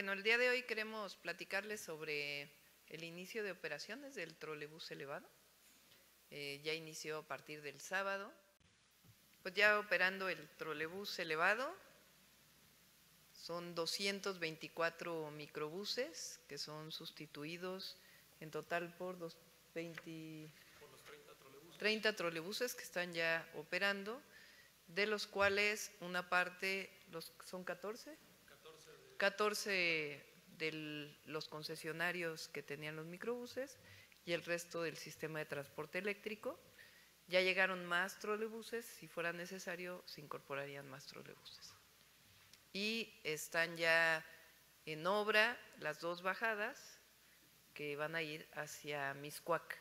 Bueno, el día de hoy queremos platicarles sobre el inicio de operaciones del trolebús elevado. Eh, ya inició a partir del sábado. Pues ya operando el trolebús elevado, son 224 microbuses que son sustituidos en total por, dos, 20, 30 trolebuses que están ya operando, de los cuales una parte, los, ¿son 14? 14 de los concesionarios que tenían los microbuses y el resto del sistema de transporte eléctrico. Ya llegaron más trolebuses, si fuera necesario se incorporarían más trolebuses. Y están ya en obra las dos bajadas que van a ir hacia Miscuac.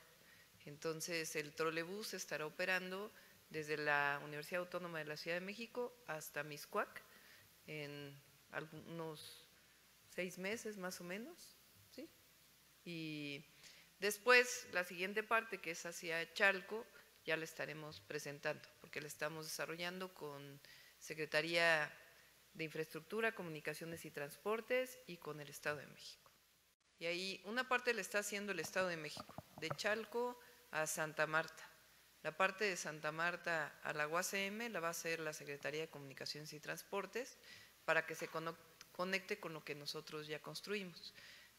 Entonces el trolebús estará operando desde la Universidad Autónoma de la Ciudad de México hasta Miscuac en algunos seis meses más o menos, ¿sí? Y después la siguiente parte que es hacia Chalco ya la estaremos presentando porque la estamos desarrollando con Secretaría de Infraestructura, Comunicaciones y Transportes y con el Estado de México. Y ahí una parte la está haciendo el Estado de México, de Chalco a Santa Marta. La parte de Santa Marta a la UACM la va a hacer la Secretaría de Comunicaciones y Transportes para que se conecte con lo que nosotros ya construimos.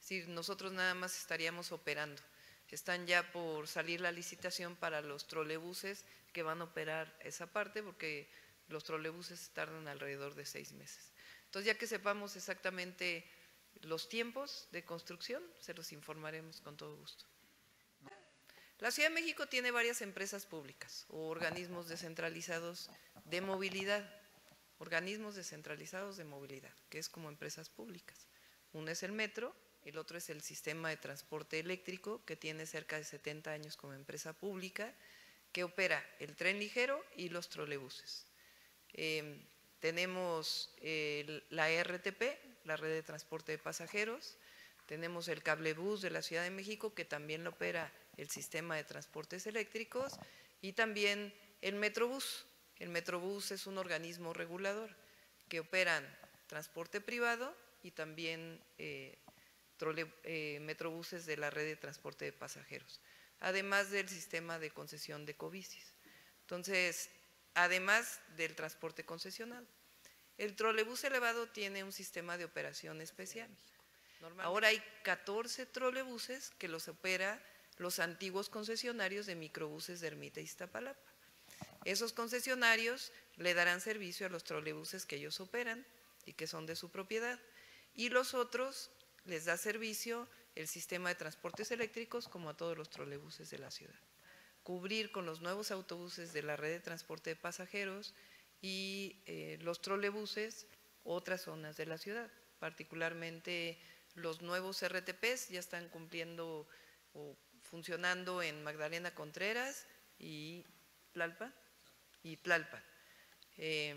Es nosotros nada más estaríamos operando. Están ya por salir la licitación para los trolebuses que van a operar esa parte porque los trolebuses tardan alrededor de seis meses. Entonces, ya que sepamos exactamente los tiempos de construcción, se los informaremos con todo gusto. La Ciudad de México tiene varias empresas públicas o organismos descentralizados de movilidad, organismos descentralizados de movilidad, que es como empresas públicas. Uno es el metro, el otro es el sistema de transporte eléctrico, que tiene cerca de 70 años como empresa pública, que opera el tren ligero y los trolebuses. Em, tenemos la RTP, la red de transporte de pasajeros, tenemos el cablebús de la Ciudad de México, que también lo opera el sistema de transportes eléctricos, y también el Metrobús. El Metrobús es un organismo regulador que operan transporte privado y también eh, eh, metrobuses de la red de transporte de pasajeros, además del sistema de concesión de covicis. Entonces, además del transporte concesionado. El trolebús elevado tiene un sistema de operación especial. Ahora hay 14 trolebuses que los opera los antiguos concesionarios de microbuses de Ermita Iztapalapa. Esos concesionarios le darán servicio a los trolebuses que ellos operan y que son de su propiedad. Y los otros les da servicio el sistema de transportes eléctricos como a todos los trolebuses de la ciudad. Cubrir con los nuevos autobuses de la red de transporte de pasajeros y eh, los trolebuses otras zonas de la ciudad, particularmente los nuevos RTPs ya están cumpliendo o funcionando en Magdalena Contreras y Tlalpan. Y Tlalpan. Eh,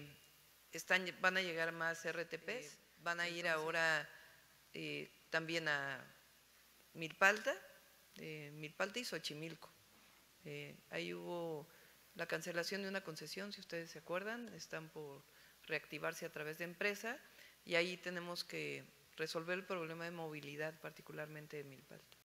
están, van a llegar más RTPs, van a ir ahora eh, también a Milpalta, eh, Milpalta y Xochimilco. ahí hubo la cancelación de una concesión, si ustedes se acuerdan, están por reactivarse a través de empresa y ahí tenemos que resolver el problema de movilidad, particularmente de Milpalta.